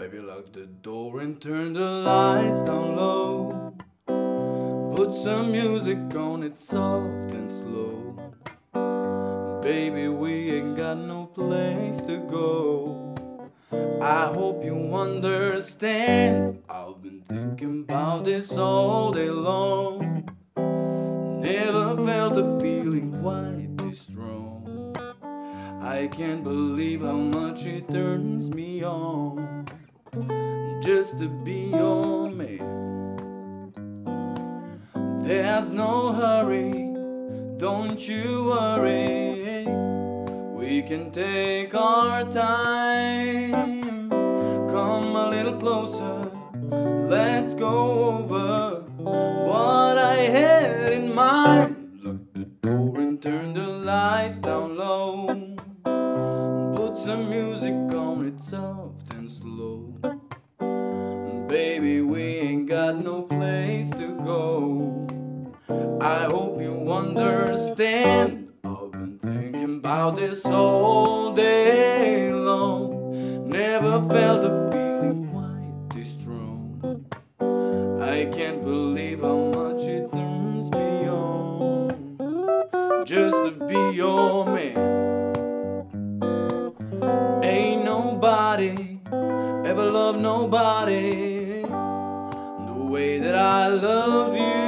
Baby, lock the door and turn the lights down low. Put some music on it soft and slow. Baby, we ain't got no place to go. I hope you understand. I've been thinking about this all day long. Never felt a feeling quite this strong. I can't believe how much it turns me on just to be your man. There's no hurry, don't you worry. We can take our time. Come a little closer, let's go over what I had in mind. Lock the door and turn the lights down low. Put some music on it soft and slow. Baby, we ain't got no place to go. I hope you understand. I've been thinking about this all day long. Never felt a feeling quite this strong. I can't believe how much it turns me on just to be your man. Ain't nobody ever loved nobody way that I love you.